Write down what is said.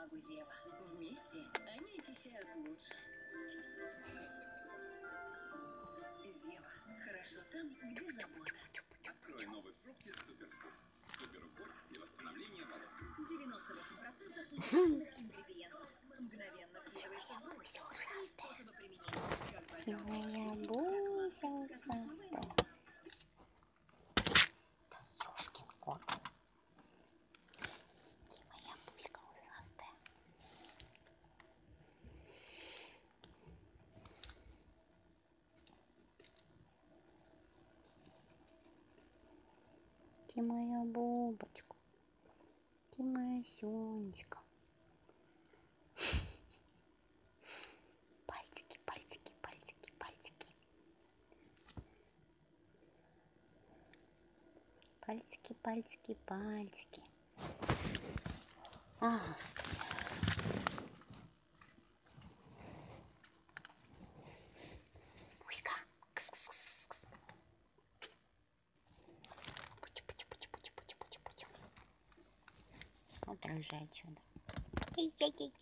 бумагу Зева. Вместе они очищают лучше. Зева. Хорошо там, где забота. Открой новый фруктис суперфуд. Суперуход для восстановления волос. 98% естественных ингредиентов. Мгновенно впитывается в. Три способа применения. Моя буся ушастая. Да ёшкин кот. Ты моя бубочка. Ты моя Сонечка. Пальчики, пальчики, пальчики, пальчики. Пальчики, пальчики, пальчики. А, господи. Вот рыжая чудо. Эй, эй, эй.